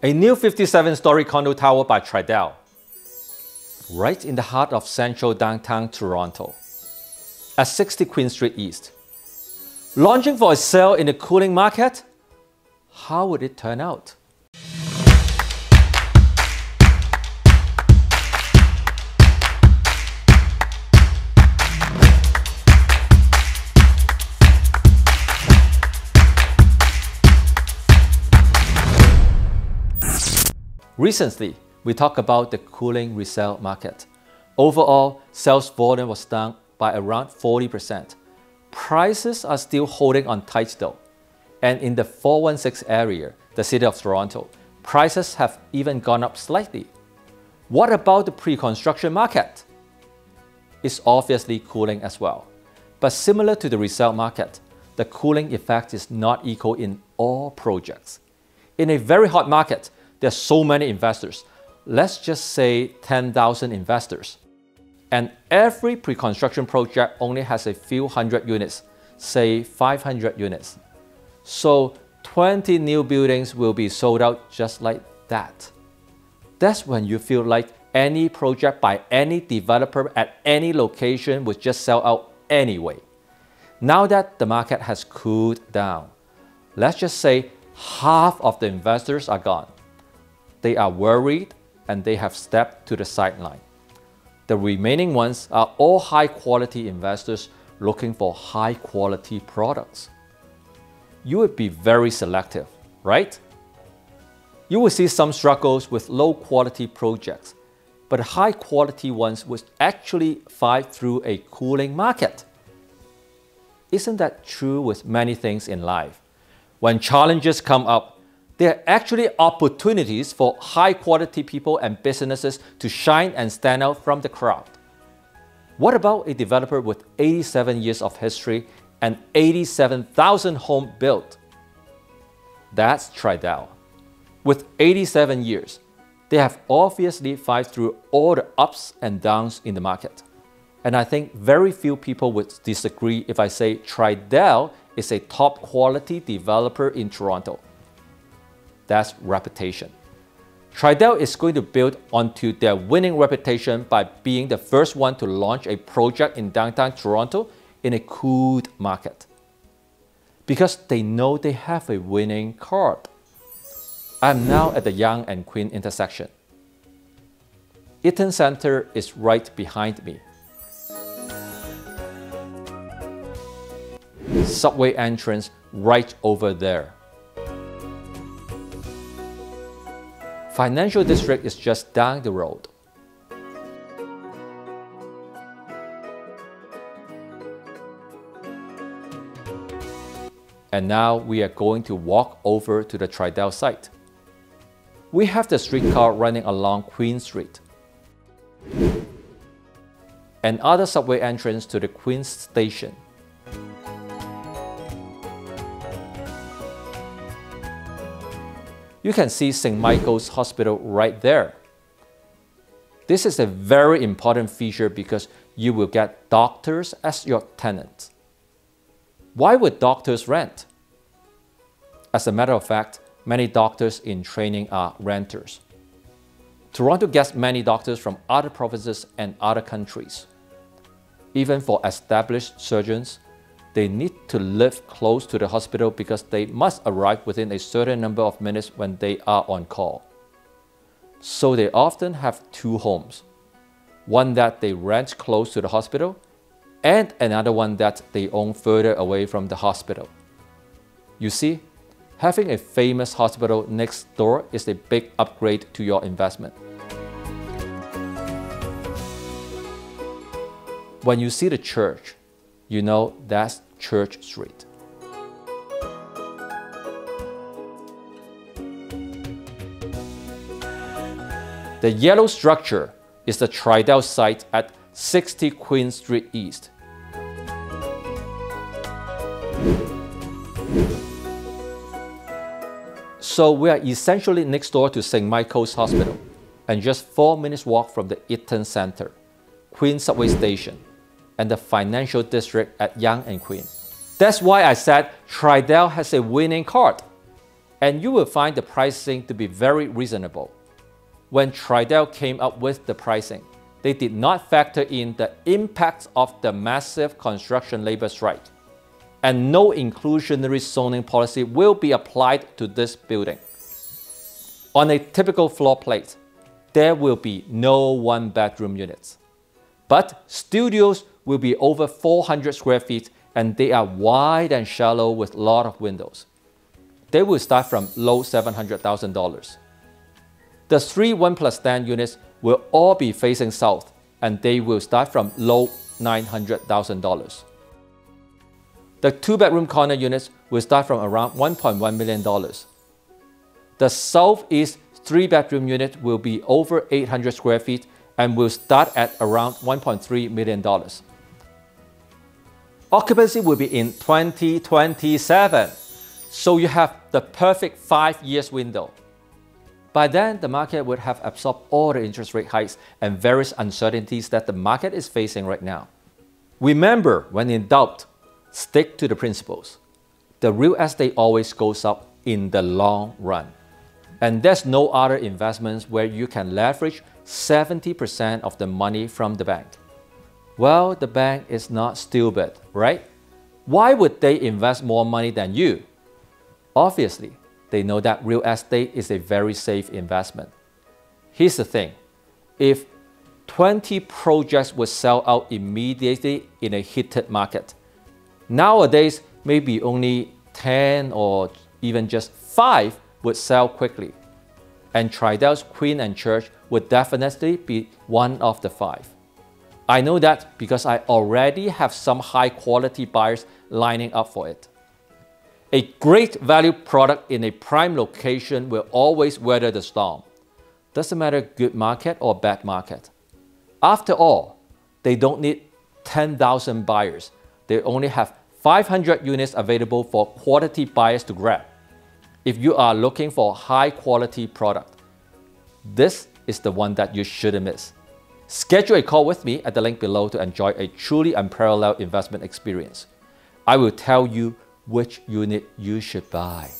A new 57-story condo tower by Tridel, right in the heart of central downtown Toronto, at 60 Queen Street East. Launching for a sale in the cooling market? How would it turn out? Recently, we talked about the cooling resale market. Overall, sales volume was down by around 40%. Prices are still holding on tight though. And in the 416 area, the city of Toronto, prices have even gone up slightly. What about the pre-construction market? It's obviously cooling as well. But similar to the resale market, the cooling effect is not equal in all projects. In a very hot market, there are so many investors. Let's just say 10,000 investors. And every pre-construction project only has a few hundred units, say 500 units. So 20 new buildings will be sold out just like that. That's when you feel like any project by any developer at any location would just sell out anyway. Now that the market has cooled down, let's just say half of the investors are gone. They are worried and they have stepped to the sideline. The remaining ones are all high quality investors looking for high quality products. You would be very selective, right? You will see some struggles with low quality projects, but high quality ones would actually fight through a cooling market. Isn't that true with many things in life? When challenges come up, there are actually opportunities for high quality people and businesses to shine and stand out from the crowd. What about a developer with 87 years of history and 87,000 homes built? That's Tridel. With 87 years, they have obviously fight through all the ups and downs in the market. And I think very few people would disagree if I say Tridel is a top quality developer in Toronto that's reputation. Tridel is going to build onto their winning reputation by being the first one to launch a project in downtown Toronto in a cooled market. Because they know they have a winning card. I'm now at the Yonge and Queen intersection. Eaton Center is right behind me. Subway entrance right over there. Financial District is just down the road. And now we are going to walk over to the Tridel site. We have the streetcar running along Queen Street. And other subway entrance to the Queen's Station. You can see St. Michael's Hospital right there. This is a very important feature because you will get doctors as your tenants. Why would doctors rent? As a matter of fact, many doctors in training are renters. Toronto gets many doctors from other provinces and other countries. Even for established surgeons, they need to live close to the hospital because they must arrive within a certain number of minutes when they are on call. So they often have two homes one that they rent close to the hospital, and another one that they own further away from the hospital. You see, having a famous hospital next door is a big upgrade to your investment. When you see the church, you know that's Church Street. The yellow structure is the Tridel site at 60 Queen Street East. So we are essentially next door to St. Michael's Hospital and just 4 minutes walk from the Eaton Center, Queen Subway Station, and the financial district at Yonge and Queen. That's why I said Tridel has a winning card. and you will find the pricing to be very reasonable. When Tridel came up with the pricing, they did not factor in the impacts of the massive construction labor strike, and no inclusionary zoning policy will be applied to this building. On a typical floor plate, there will be no one bedroom units. But studios will be over 400 square feet and they are wide and shallow with a lot of windows. They will start from low $700,000. The three 1 plus den units will all be facing south and they will start from low $900,000. The two bedroom corner units will start from around $1.1 million. The southeast three bedroom unit will be over 800 square feet and will start at around $1.3 million. Occupancy will be in 2027, so you have the perfect five years window. By then, the market would have absorbed all the interest rate hikes and various uncertainties that the market is facing right now. Remember, when in doubt, stick to the principles. The real estate always goes up in the long run. And there's no other investments where you can leverage 70% of the money from the bank. Well, the bank is not stupid, right? Why would they invest more money than you? Obviously, they know that real estate is a very safe investment. Here's the thing if 20 projects would sell out immediately in a heated market, nowadays maybe only 10 or even just 5 would sell quickly. And Tridel's Queen and Church would definitely be one of the five. I know that because I already have some high quality buyers lining up for it. A great value product in a prime location will always weather the storm. Doesn't matter good market or bad market. After all, they don't need 10,000 buyers. They only have 500 units available for quality buyers to grab if you are looking for high quality product. This is the one that you shouldn't miss. Schedule a call with me at the link below to enjoy a truly unparalleled investment experience. I will tell you which unit you should buy.